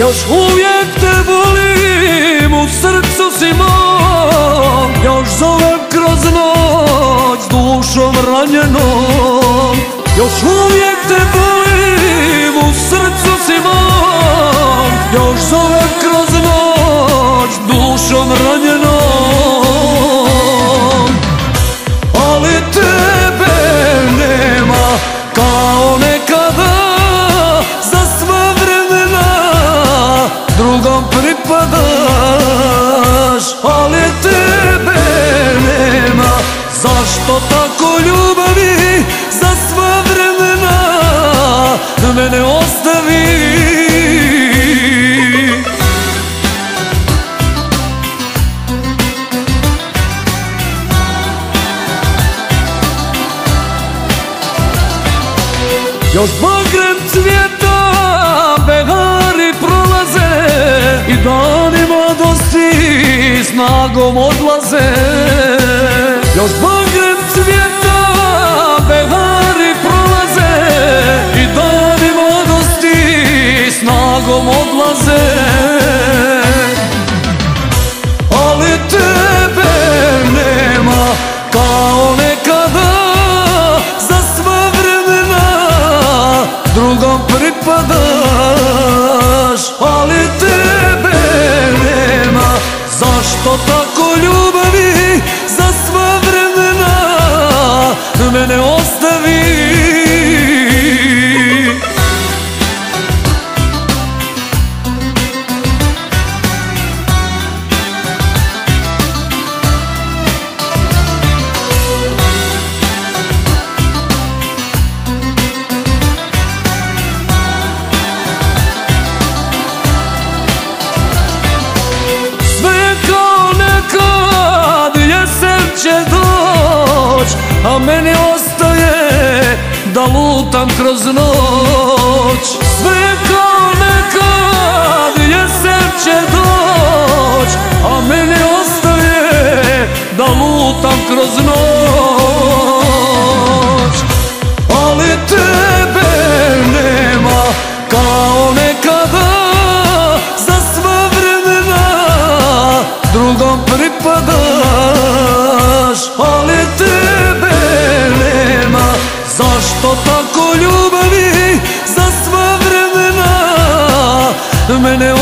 Još uvijek te volim, u srcu si mom. Još zovem kroz noć, dušom ranjenom. Još uvijek te volim, u srcu si mom. Još zovem kroz Još bagrem cvijeta behari prolaze I danima dosti snagom odlaze? Još bagrem cvijeta behari prolaze I danima dosti snagom odlaze pripadaš Ali tebe nema. Zašto tako ljubavi za sva vremena? Mene ostavi da lutam kroz noć. Sve kao nekad jesen će doć A meni ostaje da lutam kroz noć. Ali tebe nema kao nekada Za sva vremena drugom pripadaš Tako ljubavi za sva vremena. Mene